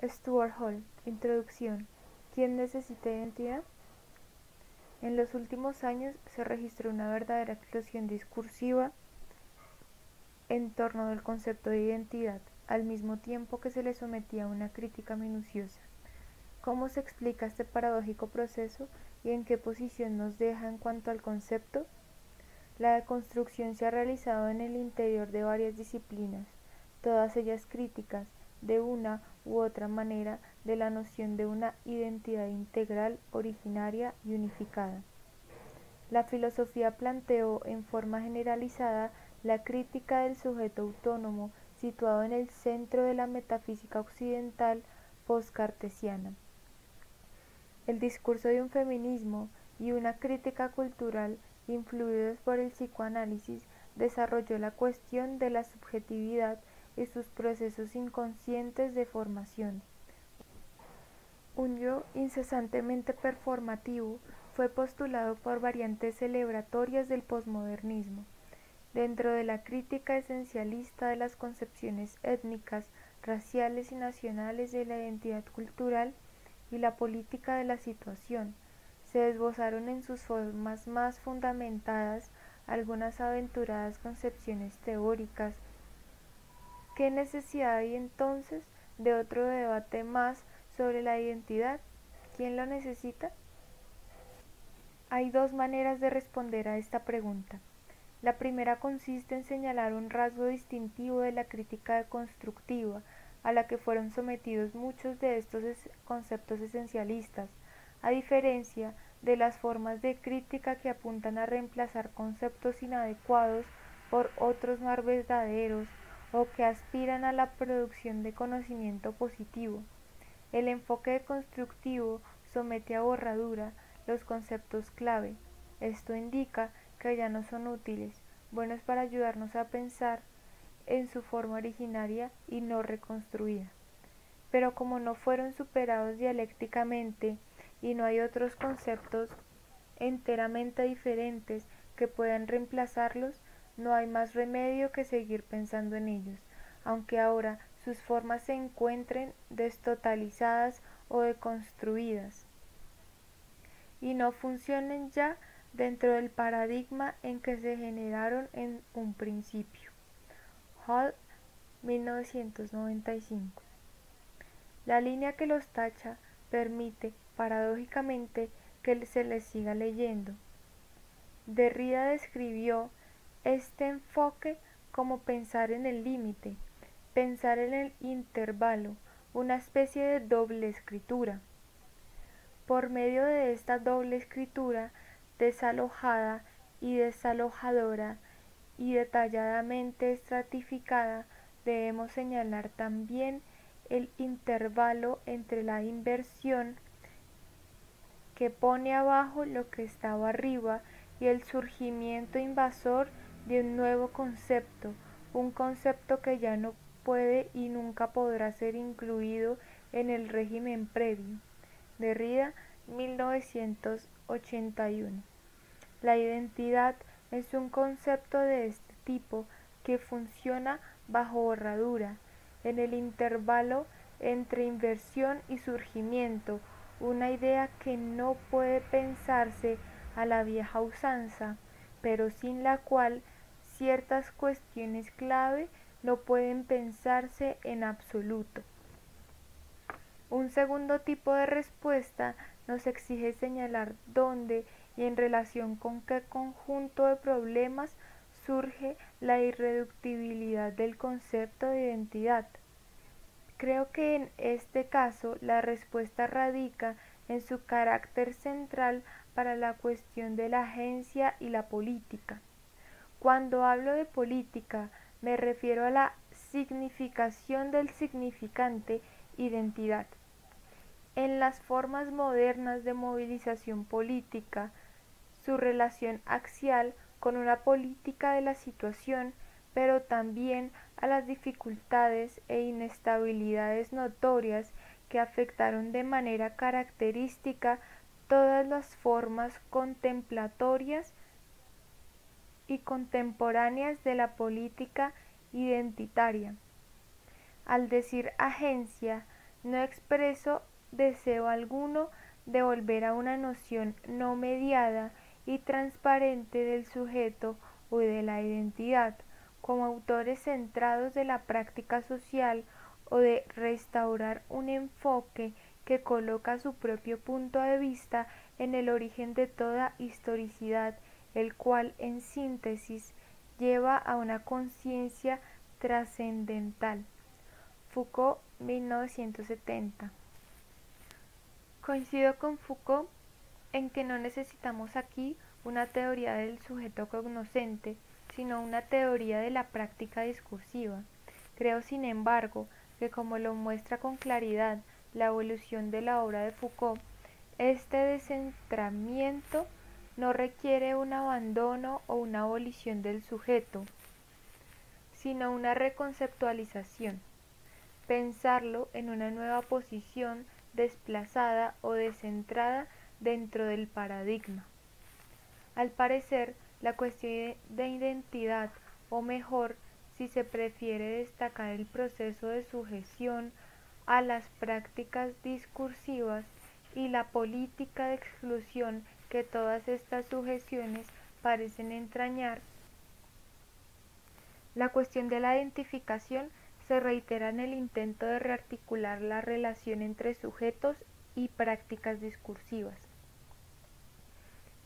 Stuart Hall, Introducción. ¿Quién necesita identidad? En los últimos años se registró una verdadera explosión discursiva en torno del concepto de identidad, al mismo tiempo que se le sometía a una crítica minuciosa. ¿Cómo se explica este paradójico proceso y en qué posición nos deja en cuanto al concepto? La deconstrucción se ha realizado en el interior de varias disciplinas, todas ellas críticas, de una u otra manera, de la noción de una identidad integral, originaria y unificada. La filosofía planteó en forma generalizada la crítica del sujeto autónomo situado en el centro de la metafísica occidental postcartesiana. El discurso de un feminismo y una crítica cultural influidos por el psicoanálisis desarrolló la cuestión de la subjetividad y sus procesos inconscientes de formación. Un yo incesantemente performativo fue postulado por variantes celebratorias del posmodernismo. Dentro de la crítica esencialista de las concepciones étnicas, raciales y nacionales de la identidad cultural y la política de la situación, se esbozaron en sus formas más fundamentadas algunas aventuradas concepciones teóricas. ¿Qué necesidad hay entonces de otro debate más sobre la identidad? ¿Quién lo necesita? Hay dos maneras de responder a esta pregunta. La primera consiste en señalar un rasgo distintivo de la crítica constructiva a la que fueron sometidos muchos de estos conceptos esencialistas, a diferencia de las formas de crítica que apuntan a reemplazar conceptos inadecuados por otros más verdaderos o que aspiran a la producción de conocimiento positivo. El enfoque constructivo somete a borradura los conceptos clave. Esto indica que ya no son útiles, buenos para ayudarnos a pensar en su forma originaria y no reconstruida. Pero como no fueron superados dialécticamente y no hay otros conceptos enteramente diferentes que puedan reemplazarlos, no hay más remedio que seguir pensando en ellos, aunque ahora sus formas se encuentren destotalizadas o deconstruidas y no funcionen ya dentro del paradigma en que se generaron en un principio. Hall 1995. La línea que los tacha permite, paradójicamente, que se les siga leyendo. Derrida describió este enfoque como pensar en el límite, pensar en el intervalo, una especie de doble escritura. Por medio de esta doble escritura, desalojada y desalojadora y detalladamente estratificada, debemos señalar también el intervalo entre la inversión que pone abajo lo que estaba arriba y el surgimiento invasor de un nuevo concepto, un concepto que ya no puede y nunca podrá ser incluido en el régimen previo. Derrida, 1981. La identidad es un concepto de este tipo que funciona bajo borradura, en el intervalo entre inversión y surgimiento, una idea que no puede pensarse a la vieja usanza, pero sin la cual ciertas cuestiones clave no pueden pensarse en absoluto. Un segundo tipo de respuesta nos exige señalar dónde y en relación con qué conjunto de problemas surge la irreductibilidad del concepto de identidad. Creo que en este caso la respuesta radica en su carácter central para la cuestión de la agencia y la política. Cuando hablo de política me refiero a la significación del significante identidad. En las formas modernas de movilización política, su relación axial con una política de la situación, pero también a las dificultades e inestabilidades notorias que afectaron de manera característica todas las formas contemplatorias y contemporáneas de la política identitaria. Al decir agencia, No expreso deseo alguno de volver a una noción no mediada y transparente del sujeto o de la identidad, como autores centrados de la práctica social o de restaurar un enfoque que coloca su propio punto de vista en el origen de toda historicidad, el cual en síntesis lleva a una conciencia trascendental. Foucault 1970 Coincido con Foucault en que no necesitamos aquí una teoría del sujeto cognoscente, sino una teoría de la práctica discursiva. Creo, sin embargo, que como lo muestra con claridad la evolución de la obra de Foucault, este descentramiento no requiere un abandono o una abolición del sujeto, sino una reconceptualización. Pensarlo en una nueva posición desplazada o descentrada dentro del paradigma. Al parecer, la cuestión de identidad, o mejor, si se prefiere destacar el proceso de sujeción a las prácticas discursivas y la política de exclusión que todas estas sujeciones parecen entrañar, la cuestión de la identificación se reitera en el intento de rearticular la relación entre sujetos y prácticas discursivas.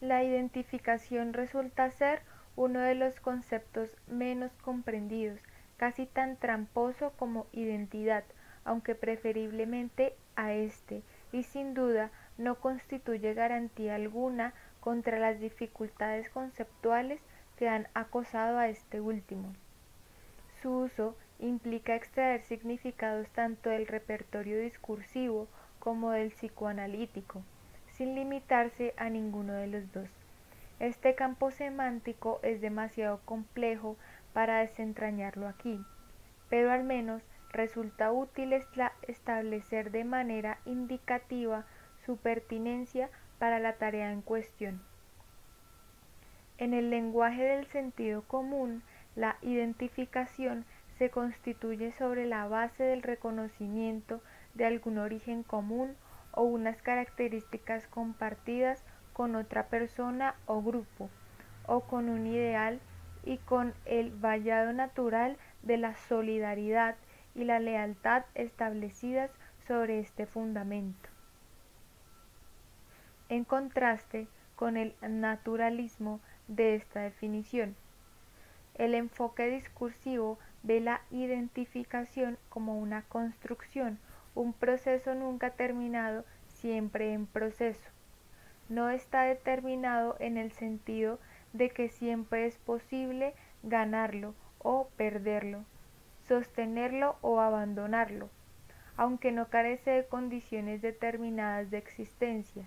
La identificación resulta ser uno de los conceptos menos comprendidos, casi tan tramposo como identidad, aunque preferiblemente a este, y sin duda no constituye garantía alguna contra las dificultades conceptuales que han acosado a este último. Su uso implica extraer significados tanto del repertorio discursivo como del psicoanalítico, sin limitarse a ninguno de los dos. Este campo semántico es demasiado complejo para desentrañarlo aquí, pero al menos resulta útil establecer de manera indicativa su pertinencia para la tarea en cuestión. En el lenguaje del sentido común, la identificación se constituye sobre la base del reconocimiento de algún origen común o unas características compartidas con otra persona o grupo, o con un ideal y con el vallado natural de la solidaridad y la lealtad establecidas sobre este fundamento. En contraste con el naturalismo de esta definición, el enfoque discursivo ve la identificación como una construcción, un proceso nunca terminado, siempre en proceso. No está determinado en el sentido de que siempre es posible ganarlo o perderlo, sostenerlo o abandonarlo, aunque no carece de condiciones determinadas de existencia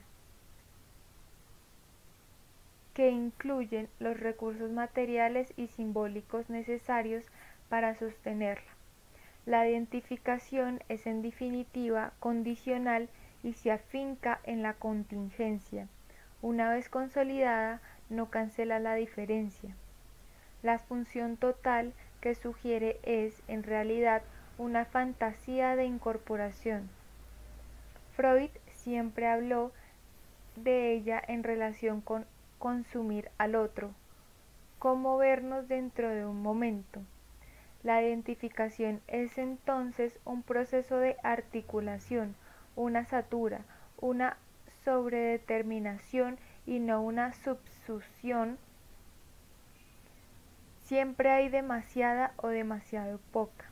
que incluyen los recursos materiales y simbólicos necesarios para sostenerla. La identificación es en definitiva condicional y se afinca en la contingencia. Una vez consolidada, no cancela la diferencia. La función total que sugiere es, en realidad, una fantasía de incorporación. Freud siempre habló de ella en relación con consumir al otro, cómo vernos dentro de un momento. La identificación es entonces un proceso de articulación, una satura, una sobredeterminación y no una subsución. Siempre hay demasiada o demasiado poca,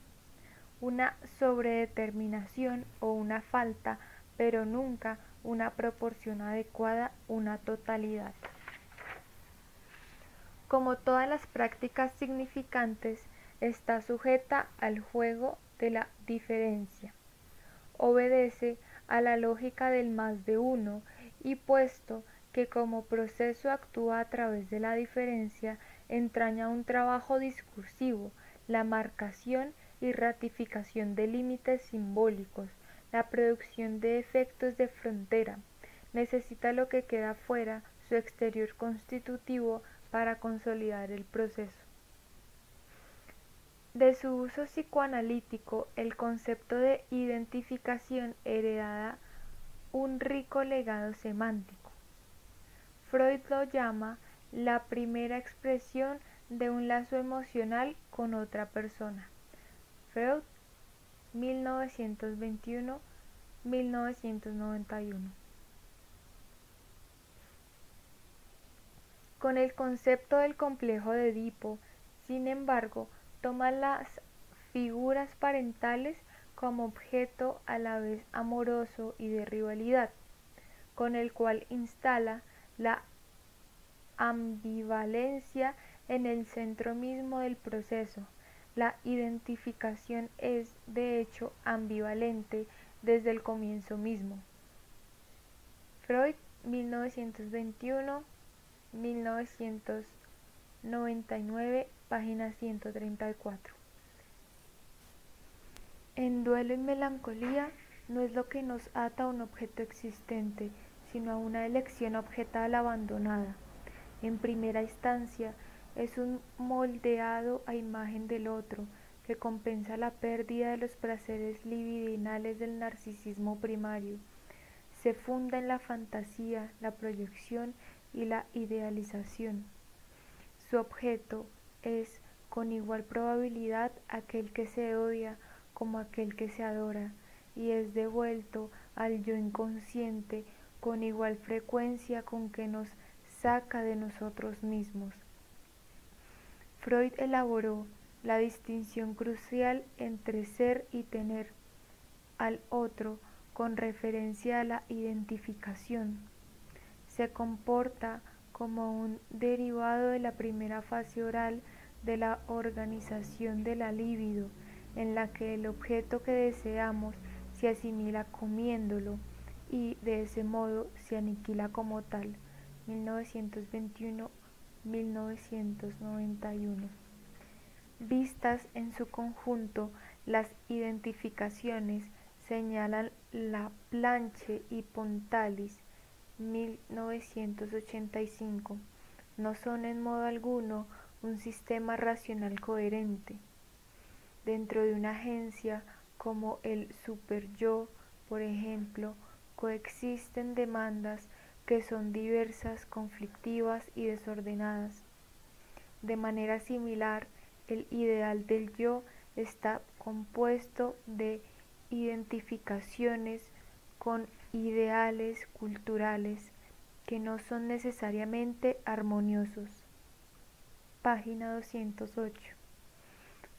una sobredeterminación o una falta, pero nunca una proporción adecuada, una totalidad. Como todas las prácticas significantes, está sujeta al juego de la diferencia. Obedece a la lógica del más de uno y puesto que como proceso actúa a través de la diferencia, entraña un trabajo discursivo, la marcación y ratificación de límites simbólicos, la producción de efectos de frontera. Necesita lo que queda fuera, su exterior constitutivo, para consolidar el proceso. De su uso psicoanalítico, el concepto de identificación heredada un rico legado semántico. Freud lo llama la primera expresión de un lazo emocional con otra persona. Freud, 1921-1991. Con el concepto del complejo de Edipo, sin embargo, toma las figuras parentales como objeto a la vez amoroso y de rivalidad, con el cual instala la ambivalencia en el centro mismo del proceso. La identificación es, de hecho, ambivalente desde el comienzo mismo. Freud, 1921-1999, página 134. En duelo y melancolía no es lo que nos ata a un objeto existente, sino a una elección objetal abandonada. En primera instancia, es un moldeado a imagen del otro, que compensa la pérdida de los placeres libidinales del narcisismo primario. Se funda en la fantasía, la proyección y la idealización. Su objeto es, con igual probabilidad, aquel que se odia como aquel que se adora y es devuelto al yo inconsciente con igual frecuencia con que nos saca de nosotros mismos. Freud elaboró la distinción crucial entre ser y tener al otro con referencia a la identificación. Se comporta como un derivado de la primera fase oral de la organización de la libido en la que el objeto que deseamos se asimila comiéndolo y de ese modo se aniquila como tal. 1921-1991. Vistas en su conjunto, las identificaciones señalan la Planche y Pontalis 1985. No son en modo alguno un sistema racional coherente Dentro de una agencia como el Super-Yo, por ejemplo, coexisten demandas que son diversas, conflictivas y desordenadas. De manera similar, el ideal del yo está compuesto de identificaciones con ideales culturales que no son necesariamente armoniosos. Página 208.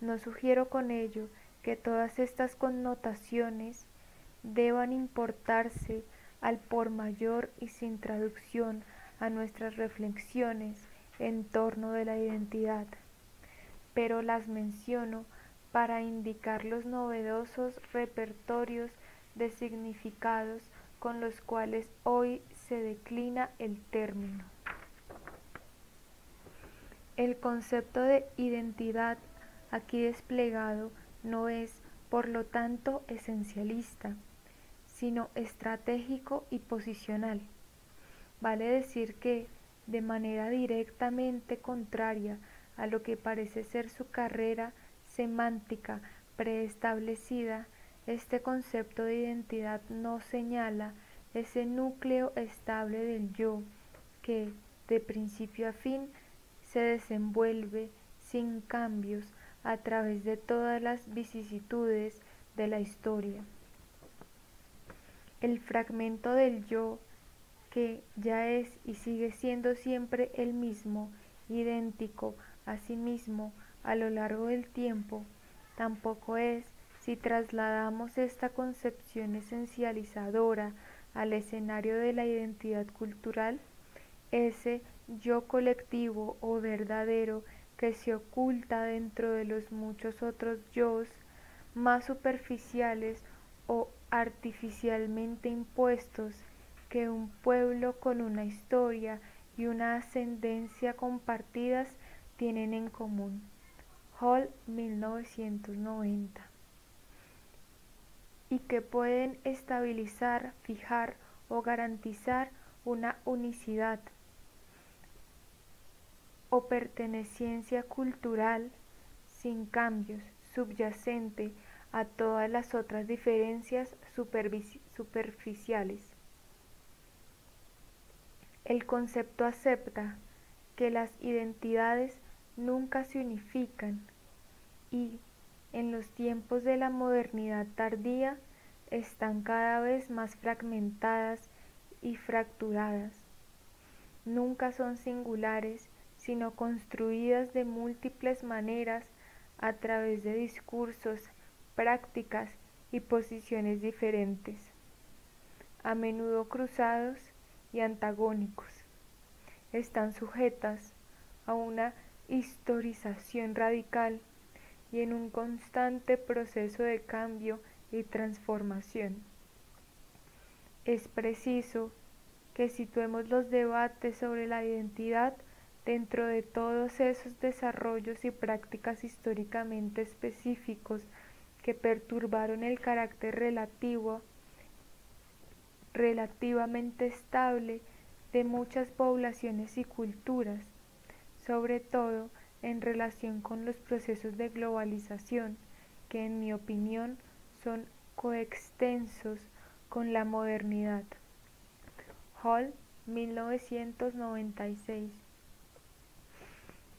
No sugiero con ello que todas estas connotaciones deban importarse al por mayor y sin traducción a nuestras reflexiones en torno de la identidad, pero las menciono para indicar los novedosos repertorios de significados con los cuales hoy se declina el término. El concepto de identidad aquí desplegado no es, por lo tanto, esencialista, sino estratégico y posicional. Vale decir que, de manera directamente contraria a lo que parece ser su carrera semántica preestablecida, este concepto de identidad no señala ese núcleo estable del yo que, de principio a fin, se desenvuelve sin cambios a través de todas las vicisitudes de la historia. El fragmento del yo, que ya es y sigue siendo siempre el mismo, idéntico a sí mismo a lo largo del tiempo, tampoco es, si trasladamos esta concepción esencializadora al escenario de la identidad cultural, ese yo colectivo o verdadero que se oculta dentro de los muchos otros yos más superficiales o artificialmente impuestos que un pueblo con una historia y una ascendencia compartidas tienen en común. Hall 1990 y que pueden estabilizar, fijar o garantizar una unicidad o pertenencia cultural sin cambios, subyacente a todas las otras diferencias superficiales. El concepto acepta que las identidades nunca se unifican y, en los tiempos de la modernidad tardía, están cada vez más fragmentadas y fracturadas. Nunca son singulares, sino construidas de múltiples maneras a través de discursos, prácticas y posiciones diferentes, a menudo cruzados y antagónicos. Están sujetas a una historización radical y en un constante proceso de cambio y transformación. Es preciso que situemos los debates sobre la identidad dentro de todos esos desarrollos y prácticas históricamente específicos que perturbaron el carácter relativo, relativamente estable de muchas poblaciones y culturas, sobre todo en relación con los procesos de globalización, que en mi opinión son coextensos con la modernidad. Hall, 1996.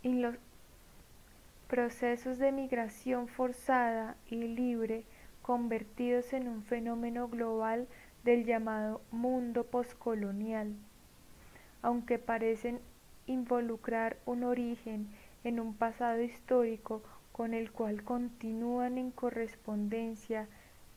En los procesos de migración forzada y libre convertidos en un fenómeno global del llamado mundo poscolonial. Aunque parecen involucrar un origen en un pasado histórico con el cual continúan en correspondencia,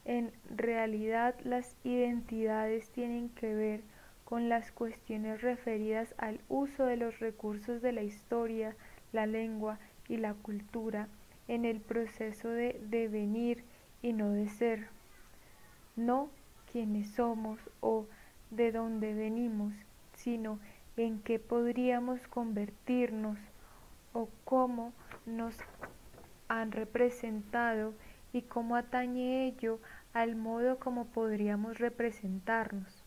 en realidad las identidades tienen que ver con las cuestiones referidas al uso de los recursos de la historia, la lengua y la cultura en el proceso de devenir y no de ser, no quienes somos o de dónde venimos, sino en qué podríamos convertirnos o cómo nos han representado y cómo atañe ello al modo como podríamos representarnos.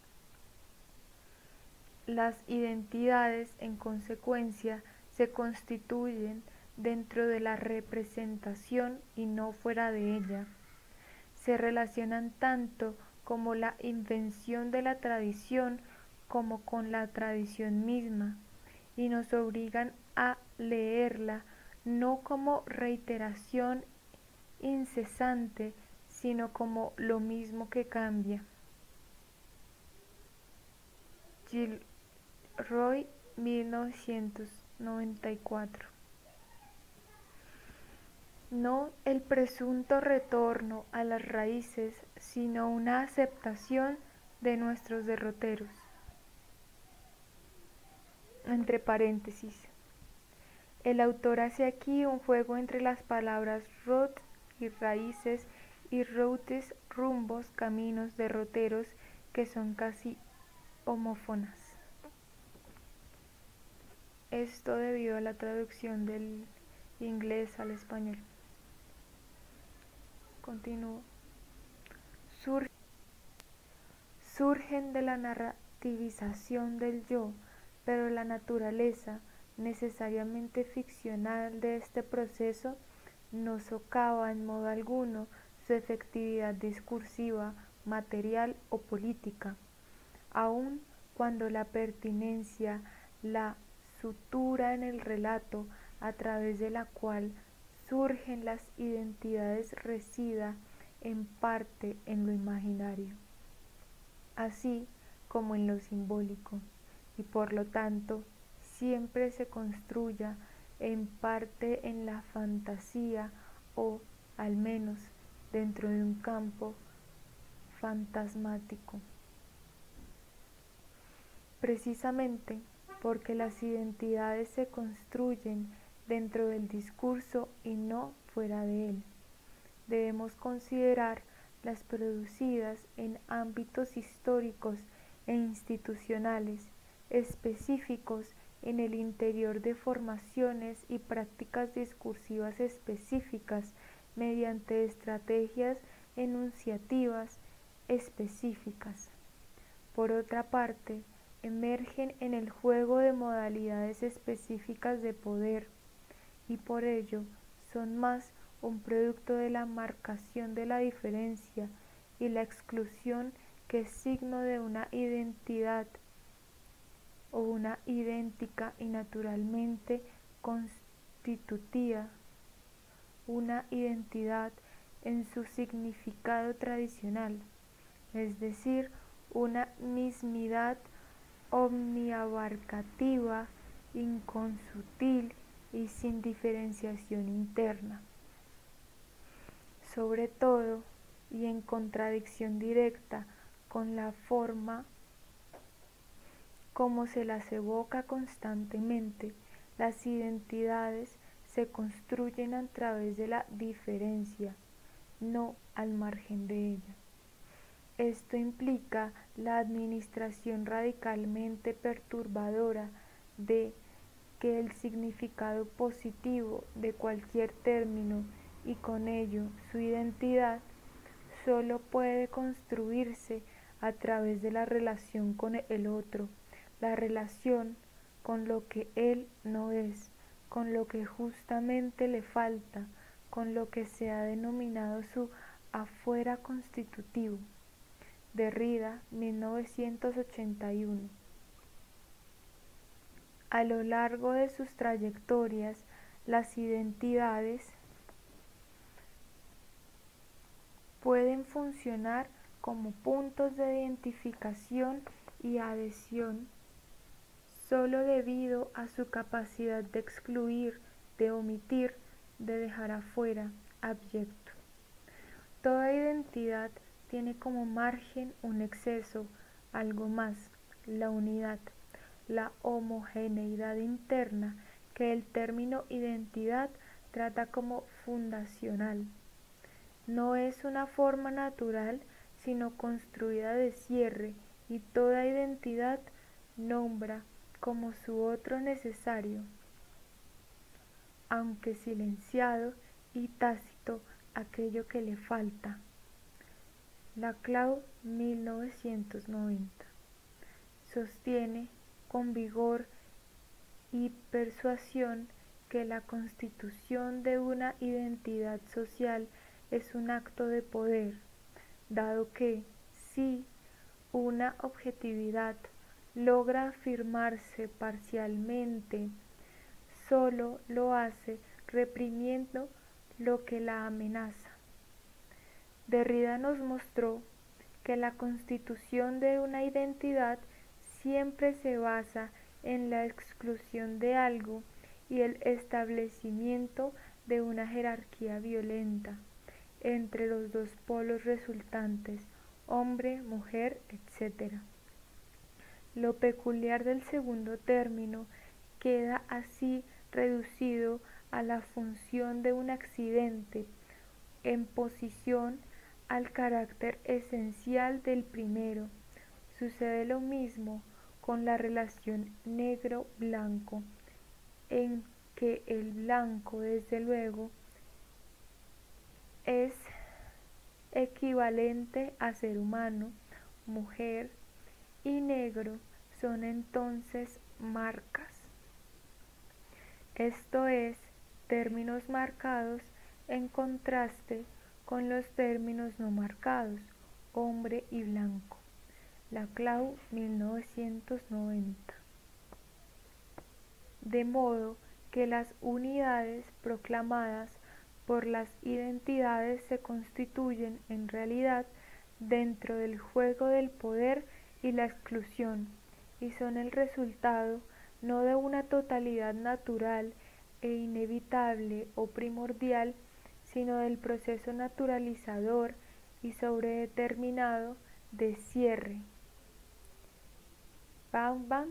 Las identidades, en consecuencia, se constituyen dentro de la representación y no fuera de ella. Se relacionan tanto como la invención de la tradición como con la tradición misma y nos obligan a leerla no como reiteración incesante, sino como lo mismo que cambia. Gilroy 1994 no el presunto retorno a las raíces, sino una aceptación de nuestros derroteros. Entre paréntesis. El autor hace aquí un juego entre las palabras rot y raíces y routes, rumbos, caminos, derroteros, que son casi homófonas. Esto debido a la traducción del inglés al español. Continúo. surgen de la narrativización del yo, pero la naturaleza necesariamente ficcional de este proceso no socava en modo alguno su efectividad discursiva, material o política, aun cuando la pertinencia, la sutura en el relato a través de la cual surgen las identidades resida en parte en lo imaginario, así como en lo simbólico, y por lo tanto siempre se construya en parte en la fantasía o al menos dentro de un campo fantasmático. Precisamente porque las identidades se construyen dentro del discurso y no fuera de él. Debemos considerar las producidas en ámbitos históricos e institucionales específicos en el interior de formaciones y prácticas discursivas específicas mediante estrategias enunciativas específicas. Por otra parte, emergen en el juego de modalidades específicas de poder, y por ello son más un producto de la marcación de la diferencia y la exclusión que es signo de una identidad o una idéntica y naturalmente constitutiva, una identidad en su significado tradicional, es decir, una mismidad omniabarcativa, inconsutil y sin diferenciación interna. Sobre todo, y en contradicción directa con la forma como se las evoca constantemente, las identidades se construyen a través de la diferencia, no al margen de ella. Esto implica la administración radicalmente perturbadora de que el significado positivo de cualquier término y con ello su identidad solo puede construirse a través de la relación con el otro, la relación con lo que él no es, con lo que justamente le falta, con lo que se ha denominado su afuera constitutivo. Derrida, 1981. A lo largo de sus trayectorias, las identidades pueden funcionar como puntos de identificación y adhesión solo debido a su capacidad de excluir, de omitir, de dejar afuera, abyecto. Toda identidad tiene como margen un exceso, algo más, la unidad, la homogeneidad interna que el término identidad trata como fundacional. No es una forma natural, sino construida de cierre, y toda identidad nombra como su otro necesario, aunque silenciado y tácito aquello que le falta. La Clau 1990 sostiene con vigor y persuasión que la constitución de una identidad social es un acto de poder, dado que si una objetividad logra afirmarse parcialmente, solo lo hace reprimiendo lo que la amenaza. Derrida nos mostró que la constitución de una identidad siempre se basa en la exclusión de algo y el establecimiento de una jerarquía violenta entre los dos polos resultantes, hombre, mujer, etc. Lo peculiar del segundo término queda así reducido a la función de un accidente en posición al carácter esencial del primero. Sucede lo mismo con la relación negro-blanco, en que el blanco, desde luego, es equivalente a ser humano, mujer y negro son entonces marcas. Esto es, términos marcados en contraste con los términos no marcados, hombre y blanco. La Clau 1990. De modo que las unidades proclamadas por las identidades se constituyen en realidad dentro del juego del poder y la exclusión y son el resultado no de una totalidad natural e inevitable o primordial, sino del proceso naturalizador y sobredeterminado de cierre. Baumbach,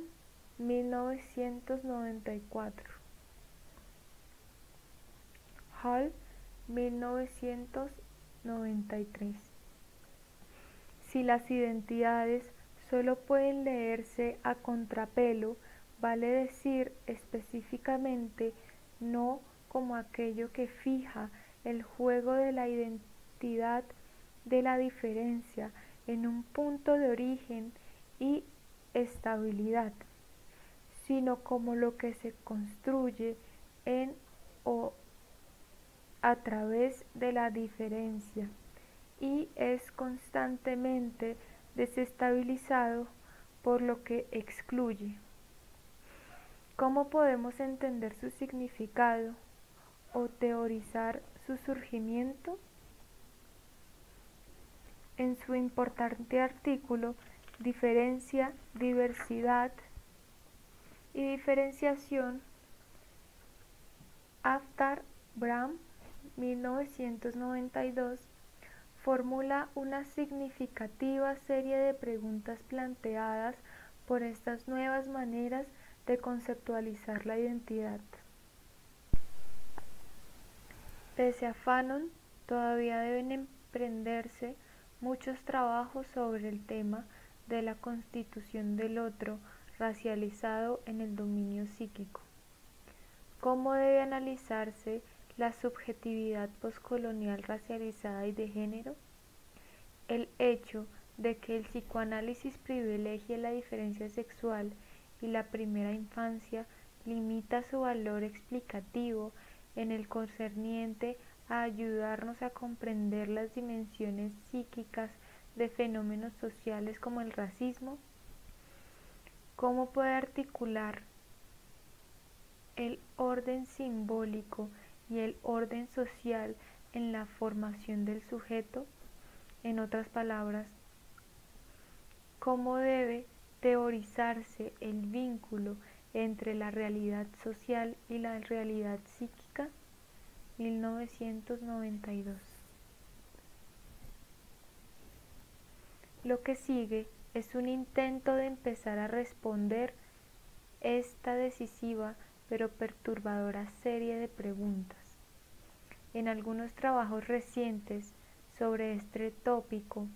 1994. Hall, 1993. Si las identidades solo pueden leerse a contrapelo, vale decir específicamente no como aquello que fija el juego de la identidad de la diferencia en un punto de origen y estabilidad, sino como lo que se construye en o a través de la diferencia y es constantemente desestabilizado por lo que excluye. ¿Cómo podemos entender su significado o teorizar su surgimiento? En su importante artículo Diferencia, Diversidad y Diferenciación, Aftar Bram 1992 formula una significativa serie de preguntas planteadas por estas nuevas maneras de conceptualizar la identidad. Pese a Fanon, todavía deben emprenderse muchos trabajos sobre el tema de la constitución del otro racializado en el dominio psíquico. ¿Cómo debe analizarse la subjetividad poscolonial racializada y de género? El hecho de que el psicoanálisis privilegie la diferencia sexual y la primera infancia limita su valor explicativo en el concerniente a ayudarnos a comprender las dimensiones psíquicas de fenómenos sociales como el racismo? ¿Cómo puede articular el orden simbólico y el orden social en la formación del sujeto? En otras palabras, ¿cómo debe teorizarse el vínculo entre la realidad social y la realidad psíquica? 1992. Lo que sigue es un intento de empezar a responder esta decisiva pero perturbadora serie de preguntas. En algunos trabajos recientes sobre este tópico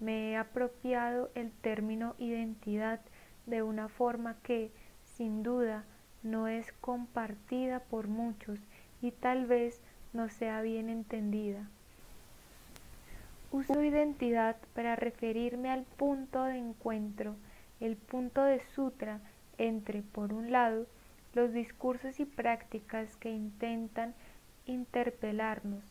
me he apropiado el término identidad de una forma que, sin duda, no es compartida por muchos y tal vez no sea bien entendida. Uso identidad para referirme al punto de encuentro, el punto de sutra entre, por un lado, los discursos y prácticas que intentan interpelarnos,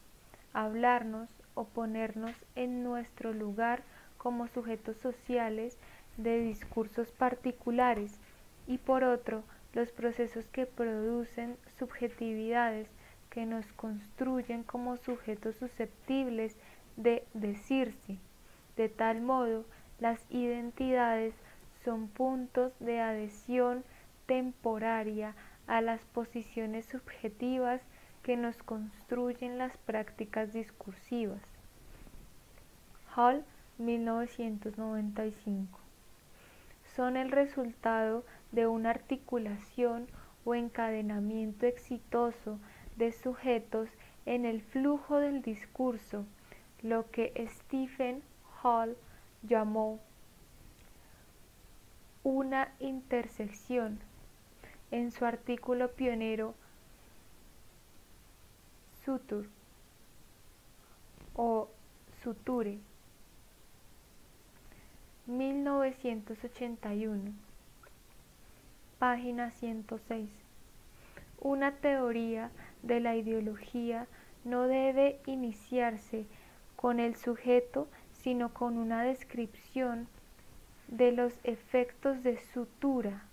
hablarnos o ponernos en nuestro lugar como sujetos sociales de discursos particulares y por otro los procesos que producen subjetividades que nos construyen como sujetos susceptibles de decirse. De tal modo, las identidades son puntos de adhesión temporaria a las posiciones subjetivas que nos construyen las prácticas discursivas. Hall, 1995. Son el resultado de una articulación o encadenamiento exitoso de sujetos en el flujo del discurso, lo que Stephen Hall llamó una intersección. En su artículo pionero Sutur o Suture 1981 página 106 una teoría de la ideología no debe iniciarse con el sujeto sino con una descripción de los efectos de sutura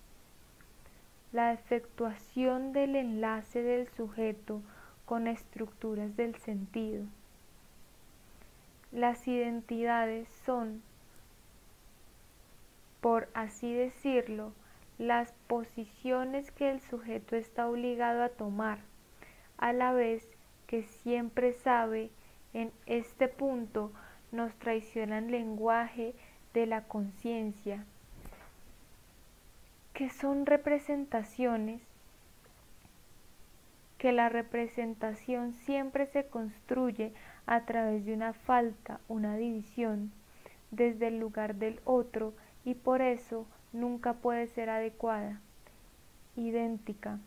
la efectuación del enlace del sujeto con estructuras del sentido. Las identidades son, por así decirlo, las posiciones que el sujeto está obligado a tomar, a la vez que siempre sabe en este punto nos traiciona el lenguaje de la conciencia que son representaciones, que la representación siempre se construye a través de una falta, una división, desde el lugar del otro y por eso nunca puede ser adecuada, idéntica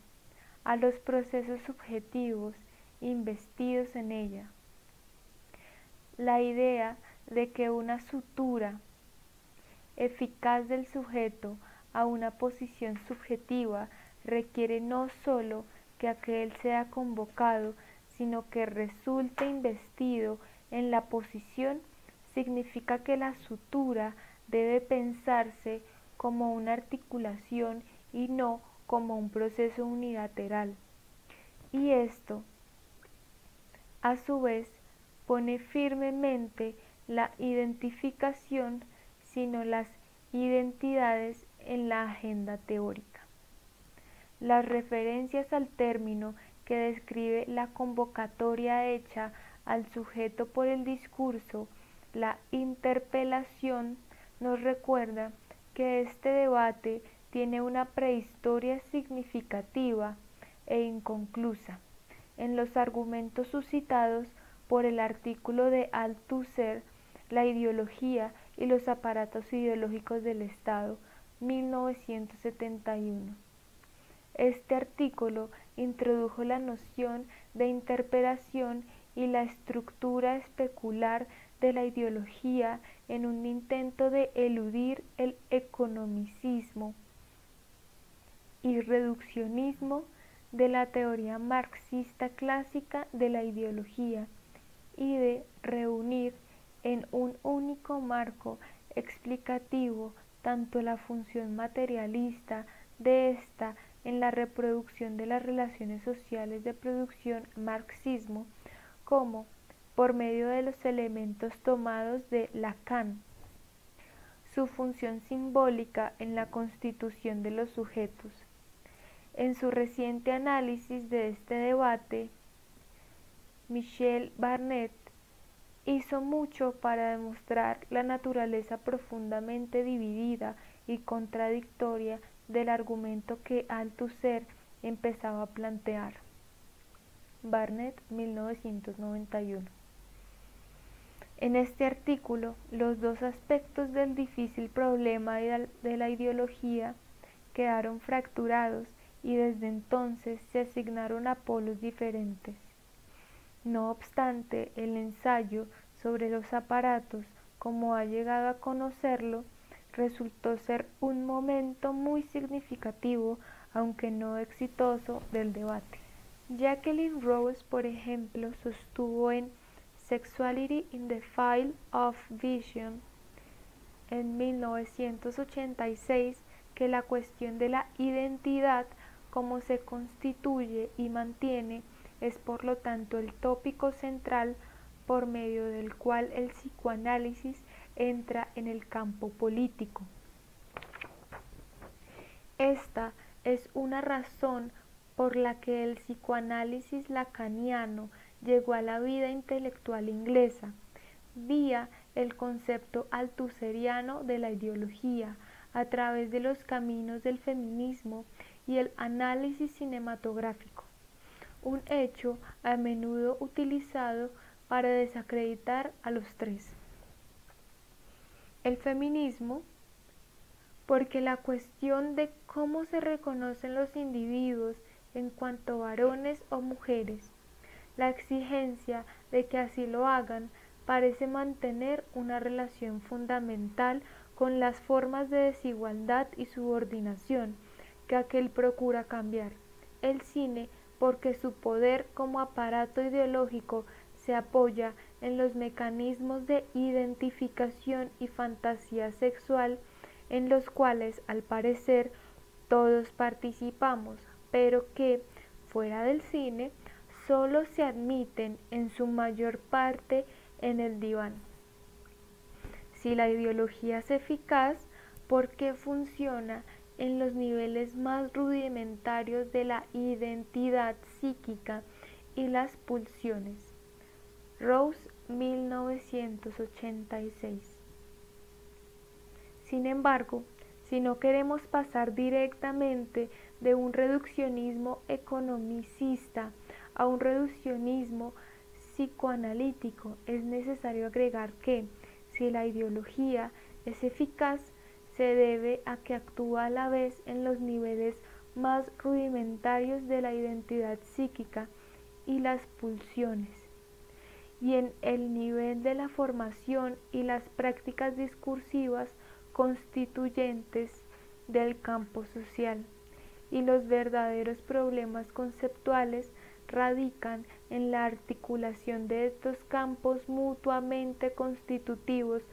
a los procesos subjetivos investidos en ella. La idea de que una sutura eficaz del sujeto a una posición subjetiva requiere no sólo que aquel sea convocado, sino que resulte investido en la posición, significa que la sutura debe pensarse como una articulación y no como un proceso unilateral. Y esto, a su vez, pone firmemente la identificación, sino las identidades en la agenda teórica. Las referencias al término que describe la convocatoria hecha al sujeto por el discurso, la interpelación, nos recuerda que este debate tiene una prehistoria significativa e inconclusa. En los argumentos suscitados por el artículo de Althusser, La ideología y los aparatos ideológicos del Estado, 1971. Este artículo introdujo la noción de interpelación y la estructura especular de la ideología en un intento de eludir el economicismo y reduccionismo de la teoría marxista clásica de la ideología y de reunir en un único marco explicativo tanto la función materialista de esta en la reproducción de las relaciones sociales de producción marxismo como por medio de los elementos tomados de Lacan, su función simbólica en la constitución de los sujetos. En su reciente análisis de este debate, Michel Barnett hizo mucho para demostrar la naturaleza profundamente dividida y contradictoria del argumento que Althusser empezaba a plantear. Barnett, 1991. En este artículo, los dos aspectos del difícil problema de la ideología quedaron fracturados y desde entonces se asignaron a polos diferentes. No obstante, el ensayo sobre los aparatos, como ha llegado a conocerlo, resultó ser un momento muy significativo, aunque no exitoso, del debate. Jacqueline Rose, por ejemplo, sostuvo en Sexuality in the Field of Vision en 1986 que la cuestión de la identidad como se constituye y mantiene es por lo tanto el tópico central por medio del cual el psicoanálisis entra en el campo político. Esta es una razón por la que el psicoanálisis lacaniano llegó a la vida intelectual inglesa, vía el concepto altuseriano de la ideología, a través de los caminos del feminismo y el análisis cinematográfico, un hecho a menudo utilizado para desacreditar a los tres. El feminismo, porque la cuestión de cómo se reconocen los individuos en cuanto varones o mujeres la exigencia de que así lo hagan parece mantener una relación fundamental con las formas de desigualdad y subordinación que aquel procura cambiar. El cine, porque su poder como aparato ideológico se apoya en los mecanismos de identificación y fantasía sexual en los cuales al parecer todos participamos, pero que, fuera del cine, solo se admiten en su mayor parte en el diván. Si la ideología es eficaz, ¿por qué funciona en los niveles más rudimentarios de la identidad psíquica y las pulsiones? Rose 1986 Sin embargo, si no queremos pasar directamente de un reduccionismo economicista a un reduccionismo psicoanalítico, es necesario agregar que, si la ideología es eficaz, se debe a que actúa a la vez en los niveles más rudimentarios de la identidad psíquica y las pulsiones, y en el nivel de la formación y las prácticas discursivas constituyentes del campo social, y los verdaderos problemas conceptuales radican en la articulación de estos campos mutuamente constitutivos